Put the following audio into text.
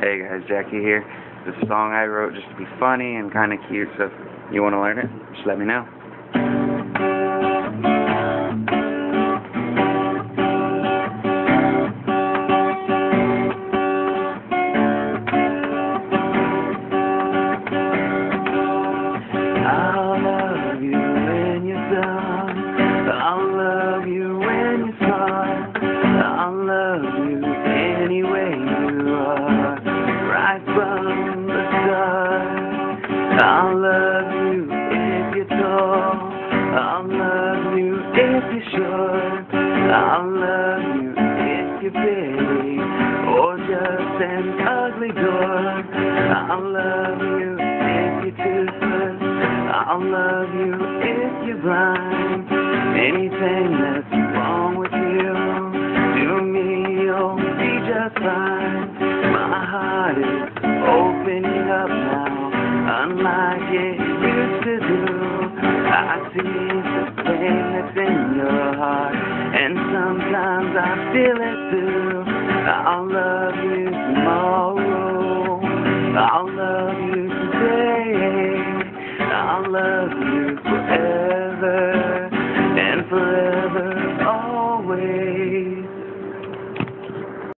Hey guys, Jackie here. This song I wrote just to be funny and kind of cute, so if you want to learn it, just let me know. I'll love you if you're tall. I'll love you if you're short. I'll love you if you're big or just an ugly door. I'll love you if you're toothless. I'll love you if you're blind. Anything that's wrong with you, to me you'll be just fine. My heart is opening up now, unlike it used to do. I see the pain that's in your heart, and sometimes I feel it too. I'll love you tomorrow. I'll love you today. I'll love you forever.